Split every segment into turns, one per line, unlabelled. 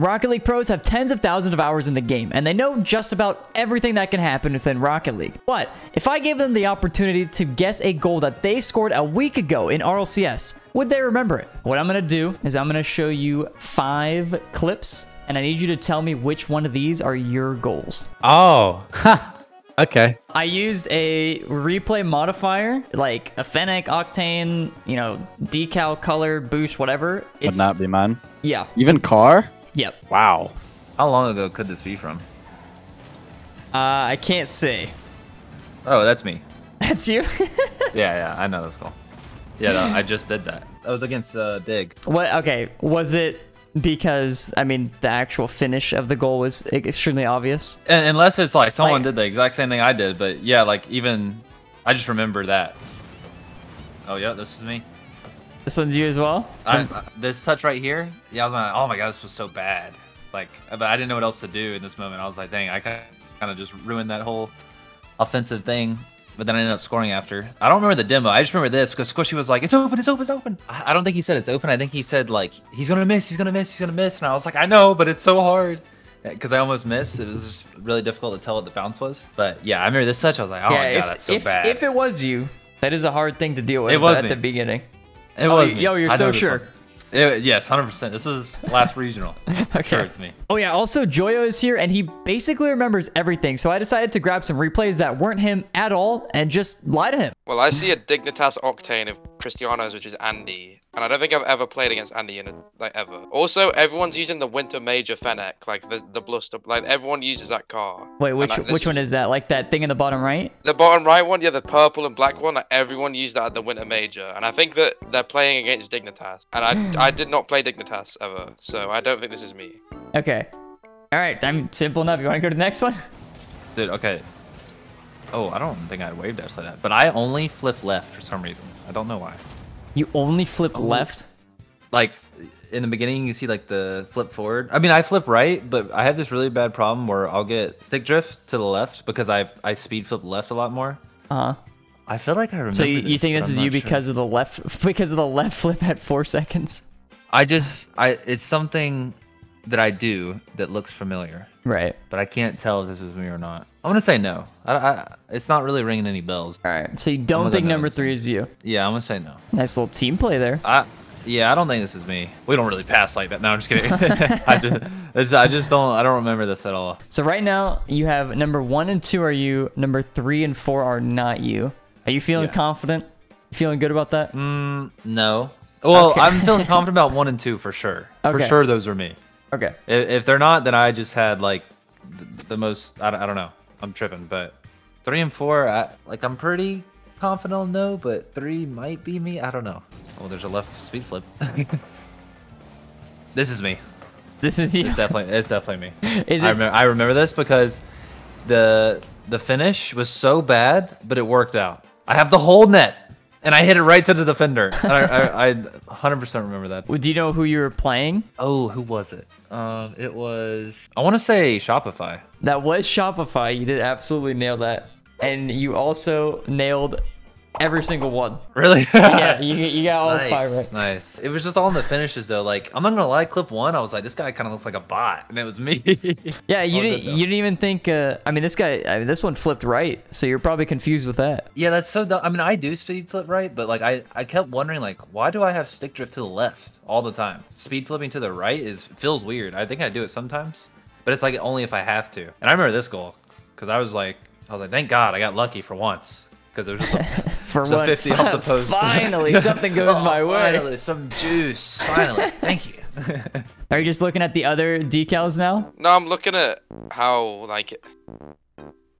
Rocket League pros have tens of thousands of hours in the game, and they know just about everything that can happen within Rocket League. But if I gave them the opportunity to guess a goal that they scored a week ago in RLCS, would they remember it? What I'm going to do is I'm going to show you five clips, and I need you to tell me which one of these are your goals.
Oh, ha. okay.
I used a replay modifier, like a Fennec, Octane, you know, decal, color, boost, whatever.
Would not be mine.
Yeah.
Even car?
Yep.
Wow.
How long ago could this be from?
Uh, I can't say.
Oh, that's me.
That's you?
Yeah, yeah, I know this goal. Yeah, no, I just did that. That was against uh, Dig.
what? Okay. Was it because, I mean, the actual finish of the goal was extremely obvious?
And, unless it's like someone
Like-
did the exact same thing I did, but yeah, like even I just remember that. Oh yeah, this is me.
This one's you as well?
I, I- uh, this touch right here, yeah, I was like, oh my god, this was so bad. Like, but I didn't know what else to do in this moment. I was like, dang, I kind of just ruined that whole offensive thing. But then I ended up scoring after. I don't remember the demo. I just remember this because Squishy was like, "It's open, it's open, it's open." I I don't think he said it's open. I think he said like, "He's gonna miss, he's gonna miss, he's gonna miss." And I was like, "I know, but it's so hard." Because I almost missed. It was just really difficult to tell what the bounce was. But yeah, I remember this touch. I was like, "Oh my god, that's so
if,
bad."
if it was you, that is a hard thing to deal with
It was
at
me.
the beginning.
It
Oh,
was me.
yo, you're
I
so sure.
It- yes, hundred percent. This is last regional.
Okay.
Sure, it's me.
Oh yeah, also Joyo is here and he basically remembers everything. So I decided to grab some replays that weren't him at all and just lie to him.
Well, I see a Dignitas Octane of Cristiano's, which is Andy, and I don't think I've ever played against Andy in a, like ever. Also, everyone's using the Winter Major Fennec, like the the bluster, like everyone uses that car.
Wait,
And,
which
like, this
which one is that? Like that thing in the bottom right?
the bottom right one? Yeah, the purple and black one. Like, everyone used that at the Winter Major, and I think that they're playing against Dignitas, and I I did not play Dignitas ever, so I don't think this is me.
Okay. All right, I'm simple enough. You want to go to the next one?
Dude, okay. Oh, I don't think I wave dash like that. But I only flip left for some reason. I don't know why.
You only flip
Oh.
left.
Like in the beginning, you see like the flip forward. I mean, I flip right, but I have this really bad problem where I'll get stick drift to the left because I I speed flip left a lot more.
Uh huh.
I feel like I remember.
So you, you think this
I'm
is you
sure.
because of the left because of the left flip at four seconds?
I just I it's something that I do that looks familiar,
Right.
but I can't tell if this is me or not. I'm gonna say no. I, I it's not really ringing any bells.
All right. So you don't think number three is you?
Yeah, I'm gonna say no.
Nice little team play there.
I yeah, I don't think this is me. We don't really pass like that. No, I'm just kidding. I, just, I just don't I don't remember this at all.
So right now you have number one and two are you. Number three and four are not you. Are you feeling
Yeah.
confident? Feeling good about that?
Mm, no. Well,
Okay.
I'm feeling confident about one and two for sure. For sure, those are me.
Okay.
If, if they're not, then I just had like the, the most. I, don't- I don't know. I'm tripping, but three and four, I, like I'm pretty confident on no, but three might be me. I don't know. Oh, there's a left speed flip. this is me.
This is you.
It's definitely it's definitely me.
Is
I
it?
remember, I remember this because the the finish was so bad, but it worked out. I have the whole net, and I hit it right to the defender. And I, I, I 100% remember that.
Do you know who you were playing?
Oh, who was it? Um, it was I want to say Shopify.
That was Shopify. You did absolutely nail that. And you also nailed every single one.
Really?
Yeah, you, you got all
nice,
five right.
nice. It was just all in the finishes though. Like I'm not gonna lie, clip one, I was like, this guy kind of looks like a bot, and it was me.
Yeah, you
All
didn't. You didn't even think. Uh, I mean, this guy. I mean, this one flipped right, so you're probably confused with that.
Yeah, that's so dumb. I mean, I do speed flip right, but like I, I kept wondering like, why do I have stick drift to the left all the time? Speed flipping to the right is feels weird. I think I do it sometimes, but it's like only if I have to. And I remember this goal because I was like, I was like, thank God I got lucky for once because it was just a,
For
just a
once,
50 off the post.
finally, something goes
Oh,
my way.
Finally, some juice. Finally, thank you.
Are you just looking at the other decals now?
No, I'm looking at how like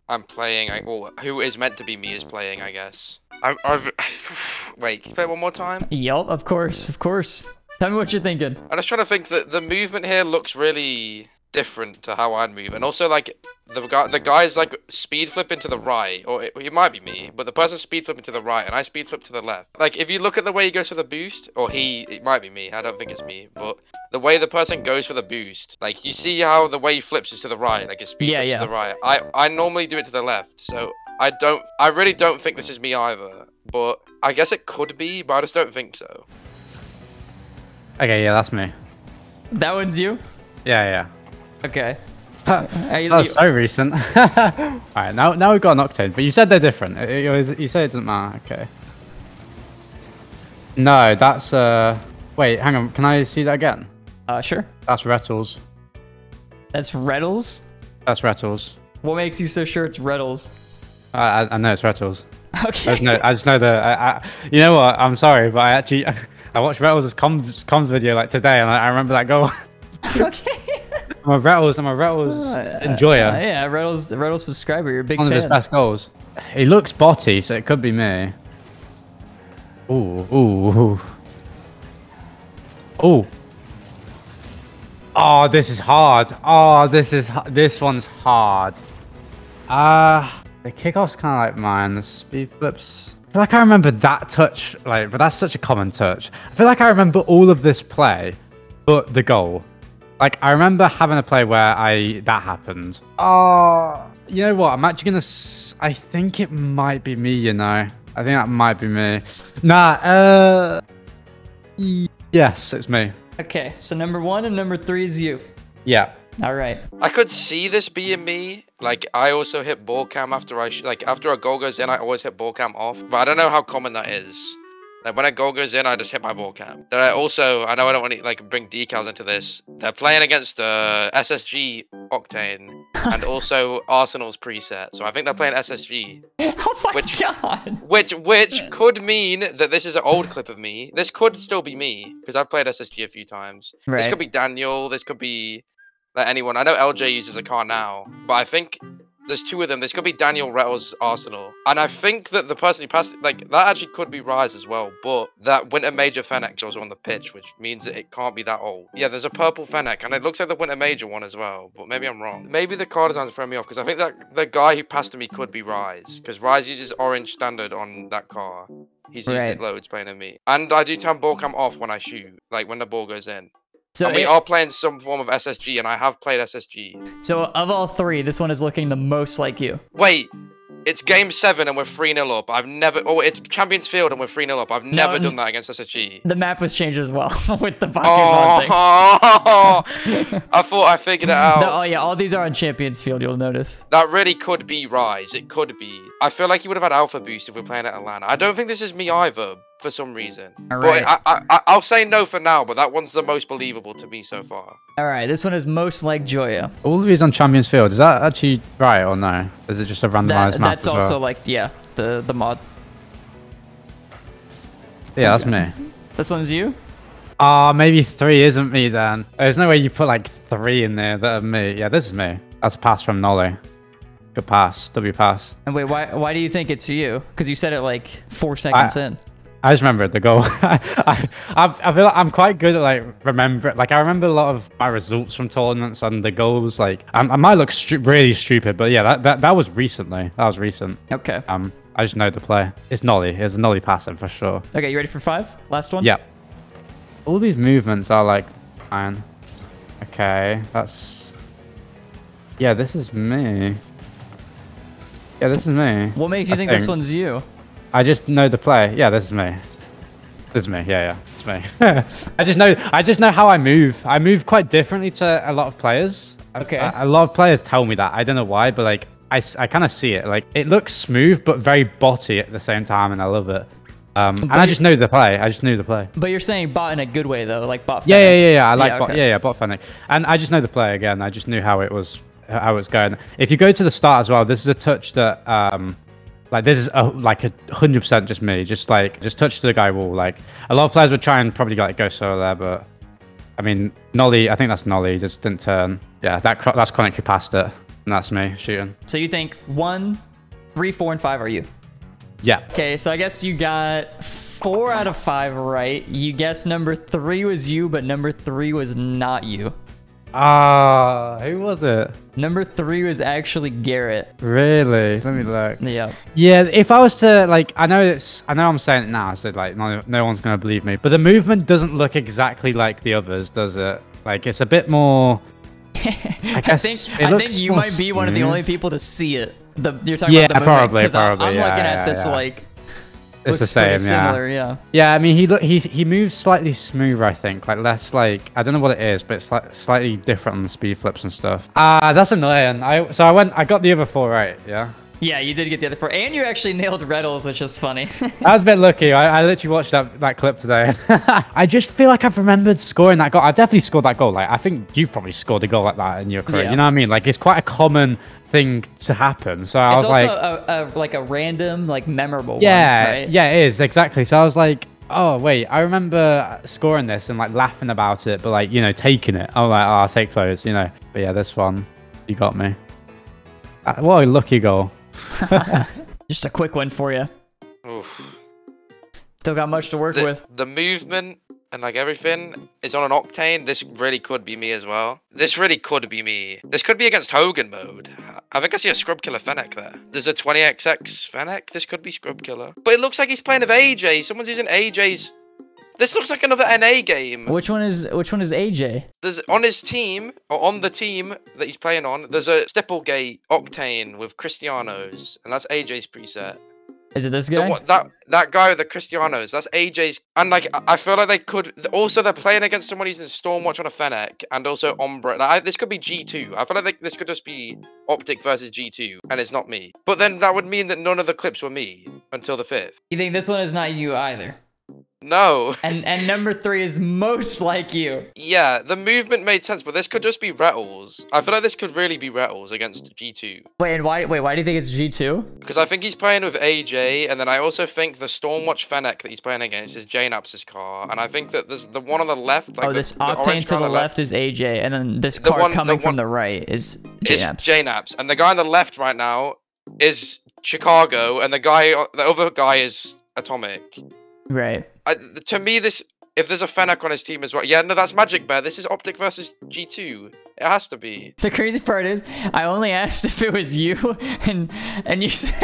I'm playing. I, or who is meant to be me is playing. I guess. I've, I've wait. Can you play it one more time?
Yup, of course, of course. Tell me what you're thinking.
I'm just trying to think that the movement here looks really different to how I'd move, and also like the guy, the guy's like speed flipping to the right, or it, it might be me, but the person speed flipping to the right, and I speed flip to the left. Like if you look at the way he goes for the boost, or he, it might be me. I don't think it's me, but the way the person goes for the boost, like you see how the way he flips is to the right, like his speed
Yeah,
flips
yeah.
to the right. I I normally do it to the left, so I don't, I really don't think this is me either. But I guess it could be, but I just don't think so.
Okay, yeah, that's me.
That one's you.
Yeah, yeah.
You-
That's
you-
so recent. All right, now now we've got an octane, but you said they're different. Uh, You, you said it doesn't matter. Okay. No, that's uh. Wait, hang on. Can I see that again?
uh, sure.
That's Retals.
That's Retals.
That's Retals.
What makes you so sure it's Retals?
I, I, I know it's Retals. I
Okay.
just know, I just know the. I, I, you know what? I'm sorry, but I actually I watched Retals' comms, comms video like today, and I, I remember that goal.
okay.
I'm a Retals. I'm a Retals
Uh,
enjoyer.
uh, yeah, Retals, Retals subscriber. You're a big
One of his
fan.
best goals. He looks botty, so it could be me. Ooh, ooh, ooh. Ooh. Oh, this is hard. Oh, this is this one's hard. Ah, the kickoff's kind of like mine. The speed flips. I feel like I remember that touch, like, but that's such a common touch. I feel like I remember all of this play, but the goal. Like, I remember having a play where I that happened. Oh, you know what? I'm actually gonna. I think it might be me. You know, I think that might be me. Nah. Uh. Yes, it's me.
Okay, so number one and number three is you.
Yeah.
All right.
I could see this being me. Like I also hit ball cam after I sh- like after a goal goes in, I always hit ball cam off. But I don't know how common that is. Like when a goal goes in, I just hit my ball cam. Then I also I know I don't want to like bring decals into this. They're playing against uh, SSG Octane and also Arsenal's preset. So I think they're playing SSG,
Oh my
Which-
god.
which which could mean that this is an old clip of me. This could still be me because I've played SSG a few times. This could be Daniel. This could be like anyone. I know LJ uses a car now, but I think there's two of them. This could be Daniel Retals Arsenal, and I think that the person who passed like that actually could be Rise as well. But that Winter Major Fennec also on the pitch, which means that it can't be that old. Yeah, there's a purple Fennec, and it looks like the Winter Major one as well. But maybe I'm wrong. Maybe the car design's throwing me off because I think that the guy who passed to me could be Rise, because Rise uses orange standard on that car. He's used
Right.
it loads playing at me, and I do turn ball cam off when I shoot, like when the ball goes in.
So,
and we
it-
are playing some form of SSG, and I have played SSG.
so of all three, this one is looking the most like you.
Wait, it's game seven and we're 3 0 up. I've never. Oh, it's Champions Field and we're 3 0 up. I've never
n-
done that against SSG.
The map was changed as well with the oh, thing.
Oh, I thought I figured it out.
No, oh yeah, all these are on Champions Field. You'll notice.
That really could be Rise. It could be. I feel like you would have had Alpha Boost if we're playing at Atlanta. I don't think this is me either, for some reason.
Alright.
But I, I, I, I'll say no for now, but that one's the most believable to me so far.
All right, this one is most like Joyo.
All of these on Champions Field. Is that actually right or no? Is it just a randomized
That,
map
that's
as well?
also like yeah, the the mod.
yeah, that's me.
This one's you.
Ah, maybe three isn't me then. There's no way you put like three in there that are me. Yeah, this is me. That's a pass from Nolly. Good pass. W pass.
And wait, why why do you think it's you? Because you said it like four seconds in.
I just remember the goal. I, I, I feel like I'm quite good at like remember. Like I remember a lot of my results from tournaments and the goals. Like I, I might look stu- really stupid, but yeah, that, that that was recently. That was recent.
Okay.
Um, I just know the play. It's Nolly. It's Nolly passing for sure.
Okay, you ready for five? Last one.
Yeah. All these movements are like fine. Okay, that's. Yeah, this is me. Yeah, this is me.
What makes you
I
think, this one's you?
I just know the play. Yeah, this is me. This is me. Yeah, yeah, it's me. I just know. I just know how I move. I move quite differently to a lot of players.
Okay.
A, a lot of players tell me that. I don't know why, but like I, I kind of see it. Like it looks smooth, but very botty at the same time, and I love it. Um, and I just know the play. I just knew the play.
But you're saying bot in a good way though, like bot.
Yeah, yeah, yeah, yeah. I like
Yeah,
bot,
okay.
yeah, yeah, bot Fennec. And I just know the play again. I just knew how it was, how it's going. If you go to the start as well, this is a touch that, um, like this is a, like a hundred percent just me. Just like just touch the guy wall. Like a lot of players would try and probably like go solo there, but I mean Nolly. I think that's Nolly. Just didn't turn. Yeah, that that's Chronic who passed it, and that's me shooting.
So you think one, three, four, and five are you?
Yeah.
Okay, so I guess you got four out of five right. You guess number three was you, but number three was not you.
Ah, who was it?
Number three was actually Garrett.
Really? Let me look.
Yeah.
Yeah, if I was to like, I know it's, I know I'm saying it now, so like, no, no one's gonna believe me. But the movement doesn't look exactly like the others, does it? Like, it's a bit more.
I
guess
think I think you might be one of the only people to see it. The you're talking
Yeah,
about the movement,
probably,
I-
probably,
I'm
yeah,
looking
yeah,
at this
yeah.
like
It's the same, yeah.
Similar, yeah.
Yeah, I mean he look he he moves slightly smoother, I think, like less like I don't know what it is, but it's like slightly different on the speed flips and stuff. Ah, that's annoying. I so I went I got the other four right, yeah.
Yeah, you did get the other four, and you actually nailed Retals, which is funny.
I was a bit lucky. I, I literally watched that, that clip today. I just feel like I've remembered scoring that goal. I've definitely scored that goal. Like I think you've probably scored a goal like that in your career.
Yeah.
You know what I mean? Like it's quite a common thing to happen. So I
it's
was
also
like,
a, a like a random, like memorable
yeah,
one, right?
yeah, it is exactly. So I was like, oh wait, I remember scoring this and like laughing about it, but like you know taking it. I was like, oh, I'll take those, you know. But yeah, this one, you got me. Uh, what a lucky goal.
Just a quick one for you.
Oof.
Still got much to work
The,
with.
the movement and like everything is on an octane. This really could be me as well. This really could be me. This could be against Hogan mode. I think I see a Scrub Killer Fennec there. There's a 20XX Fennec. This could be Scrub Killer. But it looks like he's playing with AJ. Someone's using AJ's. This looks like another NA game.
Which one is which one is AJ?
There's on his team or on the team that he's playing on. There's a Stipplegate Octane with Cristianos, and that's AJ's preset.
Is it this guy?
one- that that guy with the Cristianos, that's AJ's, and like I- feel like they could. Also, they're playing against someone using Stormwatch on a Fennec, and also Ombre. Like, I, this could be G2. I feel like they, this could just be Optic versus G2, and it's not me. But then that would mean that none of the clips were me until the fifth.
You think this one is not you either?
No.
And and number three is most like you.
Yeah, the movement made sense, but this could just be Retals. I feel like this could really be Retals against G2.
Wait, and why? Wait, why do you think it's G two?
Because I think he's playing with AJ, and then I also think the Stormwatch Fennec that he's playing against is JKnaps' car, and I think that there's the one on the left. Like
oh,
the-
this
the
octane to the
on
left is AJ, and then this
The
car
one- the
coming from the right is
is
JKnaps.
JKnaps, and the guy on the left right now is Chicago, and the guy, the other guy is Atomic.
Right.
I, to me, this if there's a Fennec on his team as well, yeah, no, that's Majicbear. This is Optic versus G2. It has to be.
The crazy part is, I only asked if it was you, and and you said.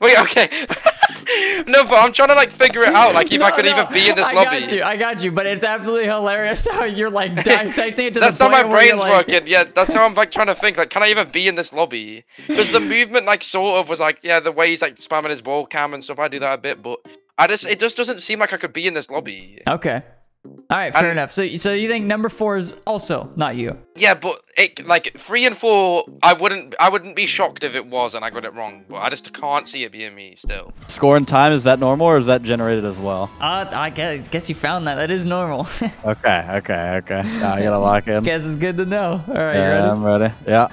Wait, okay. no, but I'm trying to like figure it out, like if I could
no,
even be in this
I
lobby.
got you, I got you, but it's absolutely hilarious how you're like dissecting it to
That's
the
not my
point where you're
brain's
like,
working. Yeah, that's how I'm like trying to think. Like, can I even be in this lobby? Because the movement, like, sort of was like, yeah, the way he's like spamming his wall cam and stuff. I do that a bit, but I just, it just doesn't seem like I could be in this lobby.
Okay. All right, fair
And-
enough. So, so you think number four is also not you?
Yeah, but it like three and four, I wouldn't, I wouldn't be shocked if it was and I got it wrong. But I just can't see it being me still.
Scoring time, is that normal or is that generated as well?
Uh, I guess, guess you found that. That is normal.
Okay, okay, okay. Now I gotta lock in.
guess it's good to know. All right,
yeah,
you
I'm ready. Yeah.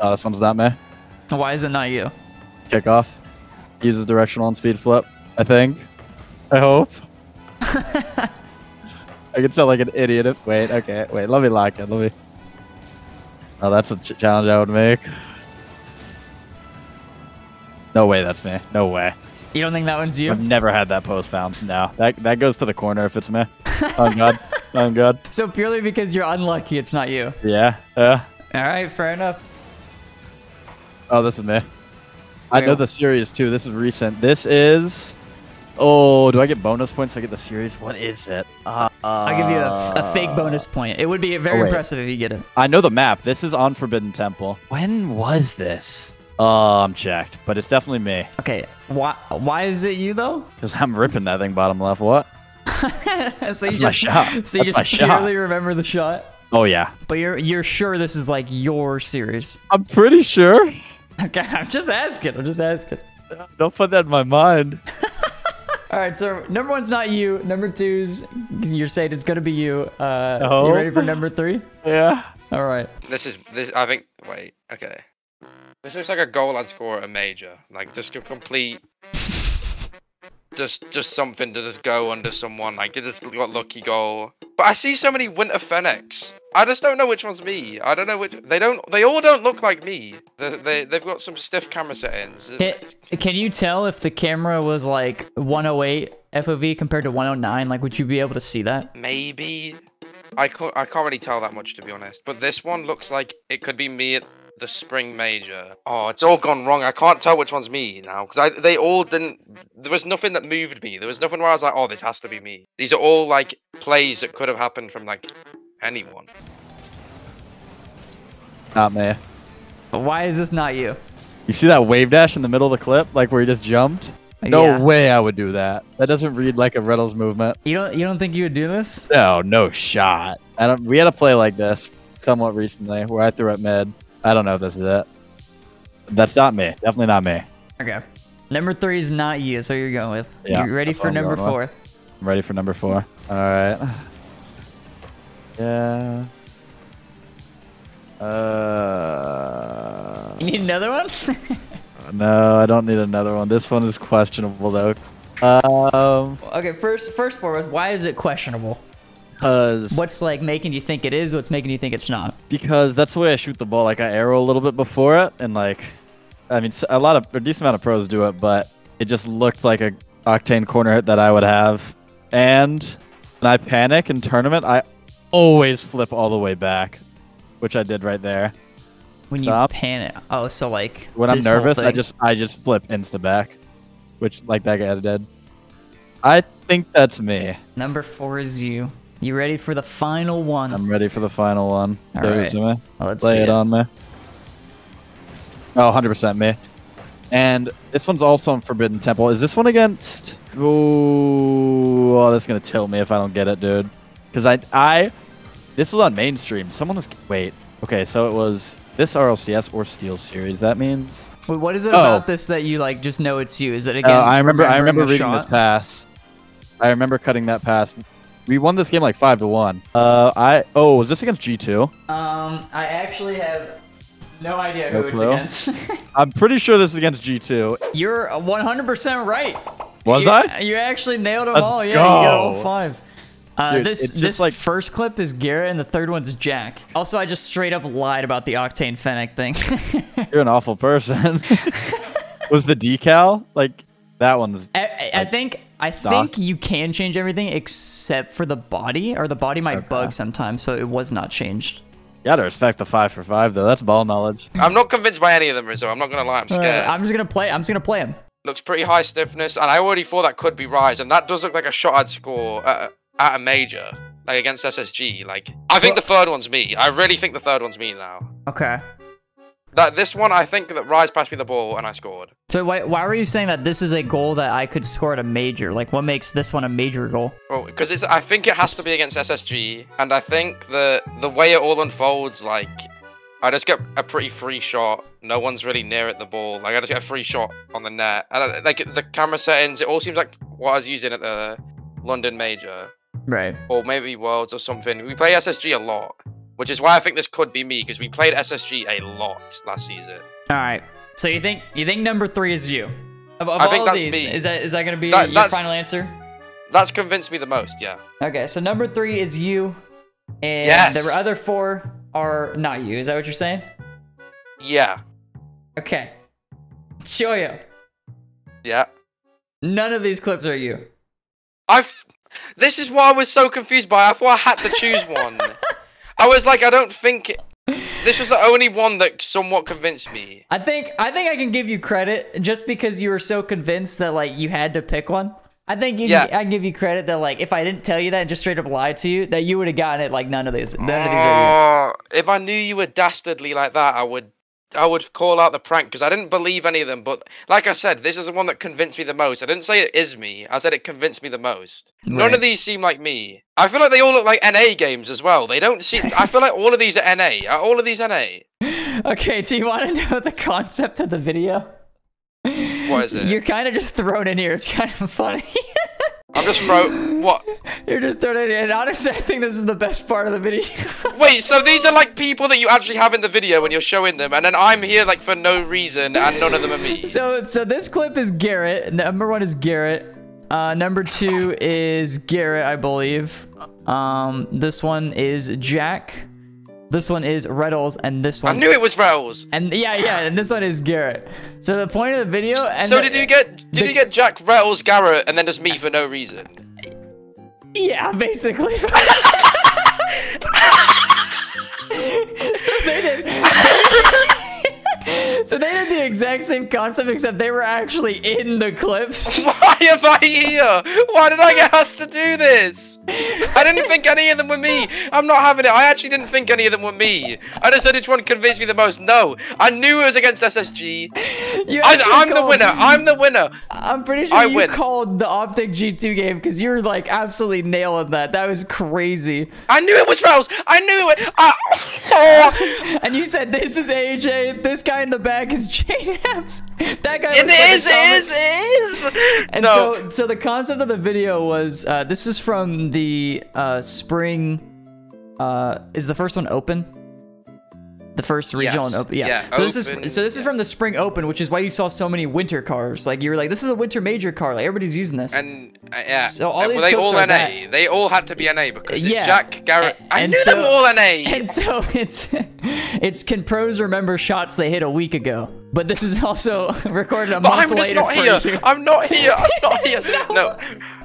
Oh, this one's not me.
Why is it not you?
Kickoff. Uses directional and speed flip, I think. I hope. I can sound like an idiot. If, wait, okay, wait, let me lock it, Let me. Oh, that's a ch- challenge I would make. No way, that's me. No way.
You don't think that one's you?
I've never had that post bounce. No, that that goes to the corner if it's me. Oh god. Oh god.
So purely because you're unlucky, it's not you.
Yeah. Yeah.
All right, fair enough.
Oh, this is me. I know the series too. This is recent. This is. Oh, do I get bonus points if I get the series? What is it? Uh,
I'll give you a, a fake bonus point. It would be very
Oh,
impressive if you get it.
I know the map. This is on Forbidden Temple. When was this? Oh, I'm checked, but it's definitely me
Okay, why why is it you though?
because I'm ripping that thing bottom left. What?
so you
That's my
just
shot.
so you
That's
just
shot.
remember the shot,
Oh yeah,
but you're you're sure this is like your series.
I'm pretty sure.
Okay, I'm just asking. I'm just asking.
Don't put that in my mind.
All right, so number one's not you. Number two's you're saying it's gonna be you. Uh,
No.
you ready for number three?
Yeah.
All right.
This is this. I think. Wait. Okay. This looks like a goal I'd score a major. Like just a complete. Just, just something to just go under someone. Like it just got lucky goal. But I see so many Winter Fennecs. I just don't know which one's me. I don't know which. They don't. They all don't look like me. They, they, they've got some stiff camera settings.
Can, can you tell if the camera was like 108 FOV compared to 109? Like, would you be able to see that?
Maybe. I can't. I can't really tell that much to be honest. But this one looks like it could be me at the spring major. Oh, it's all gone wrong. I can't tell which one's me now because I they all didn't. There was nothing that moved me. There was nothing where I was like, oh, this has to be me. These are all like plays that could have happened from like anyone.
Not me.
Why is this not you?
You see that wave dash in the middle of the clip, like where he just jumped? No
Yeah.
way I would do that. That doesn't read like a Reynolds movement.
You don't you don't think you would do this?
No, no shot. I don't. We had a play like this somewhat recently where I threw at mid. I don't know if this is it. That's not me. Definitely not me.
Okay. Number three is not you, so you're going with.
Yeah,
you ready for number four?
with. I'm ready for number four. All right. Yeah. Uh.
You need another one?
No, I don't need another one. This one is questionable though. Um,
okay, first first foremost, why is it questionable?
Because
What's like making you think it is? What's making you think it's not?
because that's the way I shoot the ball. Like I arrow a little bit before it, and like, I mean, a lot of a decent amount of pros do it, but it just looked like a octane corner hit that I would have. And when I panic in tournament, I always flip all the way back, which I did right there.
When
I'm-
you panic. Oh, so like
When I'm nervous, I just I just flip insta back, which like that guy did. I think that's me.
number four is you. You ready for the final one?
I'm ready for the final one.
All
Give it to me.
Let's
Lay it,
it.
on me. Oh, 100% me. And this one's also on Forbidden Temple. Is this one against... Ooh, oh, that's going to tilt me if I don't get it, dude. Because I... I... This was on mainstream. Someone was... Wait. Okay, so it was this RLCS or Steel Series. That means...
Wait, what is it
Oh.
about this that you like just know it's you? Is it again?
Uh, I remember. I remember reading this pass. I remember cutting that pass. We won this game like five to one. Uh, I oh, was this against G two?
Um, I actually have no idea
No
who
clue?
it's against.
I'm pretty sure this is against G two.
You're 100% right.
Was
you,
I?
You actually nailed them
Let's
all. Yeah, you got all five. Uh,
Dude,
this this
like-
first clip is Garrett and the third one's Jack. Also, I just straight up lied about the Octane Fennec thing.
You're an awful person. was the decal like that one's?
I, I- I think I
Stock?
think you can change everything except for the body, or the body might
Okay.
bug sometimes, so it was not changed.
You gotta respect the five for five though. That's ball knowledge.
I'm not convinced by any of them, Rizzo. I'm not gonna lie. I'm
Uh,
scared.
I'm just gonna play. I'm just gonna play him.
Looks pretty high stiffness, and I already thought that could be Rise, and that does look like a shot I'd score at, at a major, like against SSG. Like, I think the third one's me. I really think the third one's me now.
Okay.
That this one, I think that Rise passed me the ball and I scored.
So why why were you saying that this is a goal that I could score at a major? Like, what makes this one a major goal?
Well, because it's, I think it has to be against SSG, and I think the the way it all unfolds, like, I just get a pretty free shot. No one's really near at the ball. Like, I just get a free shot on the net, and I, like the camera settings, it all seems like what I was using at the London Major.
Right.
or maybe Worlds or something. We play SSG a lot, which is why I think this could be me because we played SSG a lot last season.
All right. So you think you think number three is you? Of, of
I
all
think that's
these,
me.
is that is that gonna be
That-
your final answer?
That's convinced me the most. Yeah.
Okay. So number three is you, and
Yes.
the other four are not you. Is that what you're saying?
Yeah.
Okay. Joyo.
Yeah.
None of these clips are you.
I've. This is why I was so confused by. I thought I had to choose one. I was like, I don't think. This was the only one that somewhat convinced me.
I think I think I can give you credit just because you were so convinced that like you had to pick one. I think you
Yeah.
I can give you credit that like if I didn't tell you that and just straight up lied to you, that you would have gotten it like none of these none of these.
Oh, if I knew you were dastardly like that, I would. I would call out the prank because I didn't believe any of them. But like I said, this is the one that convinced me the most. I didn't say it is me. I said it convinced me the most. None of these seem like me. I feel like they all look like NA games as well. They don't seem. I feel like all of these are NA. Are all of these NA?
Okay, do you want to know the concept of the video?
What is it?
You're kind of just thrown in here. It's kind of funny.
I'm just throw. What?
You're just thrown in honestly, I think this is the best part of the video.
Wait. So these are like people that you actually have in the video when you're showing them, and then I'm here like for no reason, and none of them are me.
so, so this clip is Garrett. Number one is Garrett. Uh, number two is Garrett, I believe. Um, this one is Jack. This one is Retals, and this one.
I knew it was Rails.
And yeah, yeah, and this one is Garrett. So the point of the video. And
So
the-
did you get? Did
the-
you get Jack Retals, Garrett, and then just me for no reason?
Yeah, basically. so they did. so they did the exact same concept, except they were actually in the clips.
Why am I here? Why did I get asked to do this? I didn't think any of them were me. I'm not having it. I actually didn't think any of them were me. I just said which one convinced me the most. No, I knew it was against SSG. I, I'm the winner. I'm the winner.
I'm pretty sure
I
you
win.
called the Optic G2 game because you're like absolutely nailing that. That was crazy.
I knew it was Rose. I knew it. I,
And you said this is AJ. This guy in the back is JKnaps. That guy.
it
looks like
is. it is. It is.
And
no.
so, so the concept of the video was uh, this is from the uh, spring. Uh, is the first one open? The first regional
Yes.
and open, yeah.
Yeah,
so this is so this is from the spring open, which is why you saw so many winter cars. Like you were like, this is a winter major car. Like everybody's using this.
And uh, yeah,
So all
Uh,
these
were they all NA?
that.
They all had to be NA because
Yeah.
Jack Garrett. I
and
knew
so-
were all NA.
And so it's it's can pros remember shots they hit a week ago? But this is also recorded a
But
month
I'm just
later
not here. I'm not here. I'm not here. no.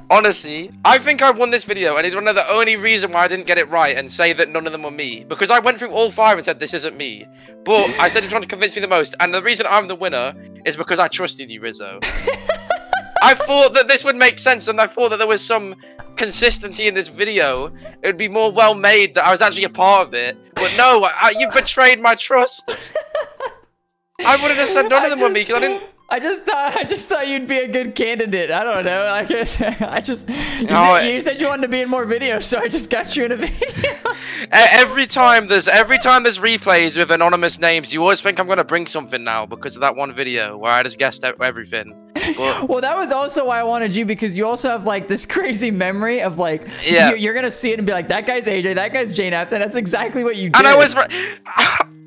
Honestly, I think I won this video, and it's one of the only reason why I didn't get it right and say that none of them were me. Because I went through all five and said this isn't me. But I said you're trying to convince me the most, and the reason I'm the winner is because I trusted you, Rizzo. I thought that this would make sense, and I thought that there was some consistency in this video. It would be more well made that I was actually a part of it. But no, I, you betrayed my trust. I wouldn't have said none of them were me because I didn't.
I just thought I just thought you'd be a good candidate. I don't know. Like I just you,
No,
said, you said you wanted to be in more videos, so I just got you in a video.
E- Every time there's every time there's replays with anonymous names, you always think I'm gonna bring something now because of that one video where I just guessed everything. But
well, that was also why I wanted you because you also have like this crazy memory of like
Yeah.
you're, you're gonna see it and be like that guy's AJ, that guy's JKnaps, and that's exactly what you did.
and I was right.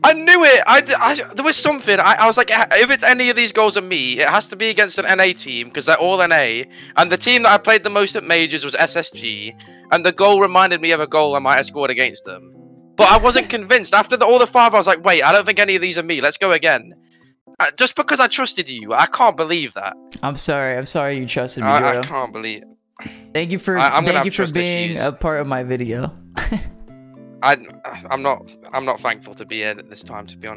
I knew it. I, I- there was something. I, I was like, if it's any of these goals are me, it has to be against an NA team because they're all NA. And the team that I played the most at majors was SSG, and the goal reminded me of a goal I might have scored against them. But I wasn't convinced. After the, all the five, I was like, wait, I don't think any of these are me. Let's go again. Uh, just because I trusted you, I can't believe that.
I'm sorry. I'm sorry you trusted me,
I. I can't believe.
Thank you for
I- I'm
thank you for being
issues.
a part of my video.
I, I'm not. I'm not thankful to be here at this time, to be honest.